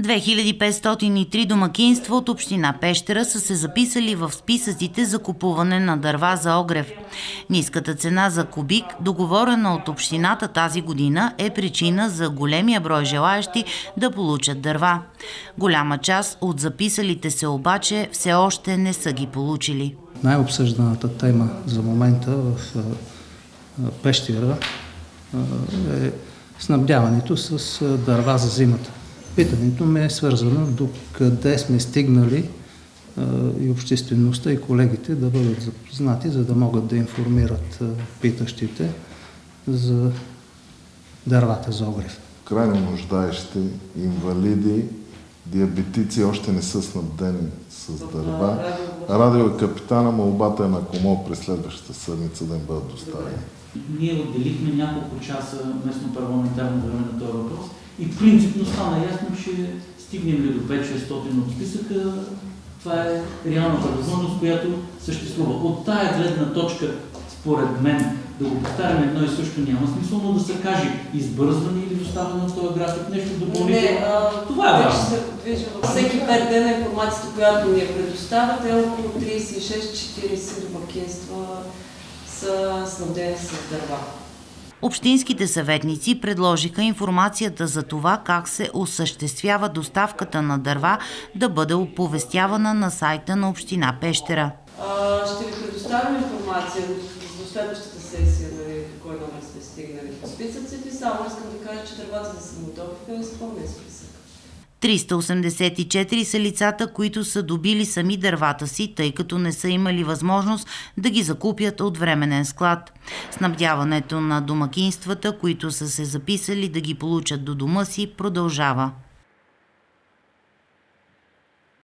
2503 домакинства от община Пещера са се записали в списъците за купуване на дърва за огрев. Ниската цена за кубик, договорена от общината тази година, е причина за големия брой желаящи да получат дърва. Голяма част от записалите се обаче все още не са ги получили. Най-обсъжданата тема за момента в Пещера е снабдяването с дърва за зимата. Питането ми е свързано до къде сме стигнали и обществеността и колегите да бъдат запознати, за да могат да информират питащите за дървата за огрев. Крайно нуждаещи, инвалиди, диабетици още не са снабдени с дърва. Радио е капитана, молбата е на Комо през следващата седмица да им бъдат доставени. Ние отделихме няколко часа местно парламентарно време на този въпрос и принципно стана ясно, че стигнем ли до 5-600 от списъка, това е реалната възможност, която съществува. От тая гледна точка, според мен, да го повтаряме едно и също няма смисъл, но да се каже избързване или доставане от този график, нещо допълнително. Това е важно. Всеки 5 дена информацията, която ни е предоставят е около 36-40 домакинства са снабдени с дърва. Общинските съветници предложиха информацията за това как се осъществява доставката на дърва да бъде оповестявана на сайта на Община Пещера. ще ви предоставим информация до следващата сесия, нали, кой номер сте стигнали по списъците. Само искам да кажа, че дървата за самотопика е изпълнен списък. 384 са лицата, които са добили сами дървата си, тъй като не са имали възможност да ги закупят от временен склад. Снабдяването на домакинствата, които са се записали да ги получат до дома си, продължава.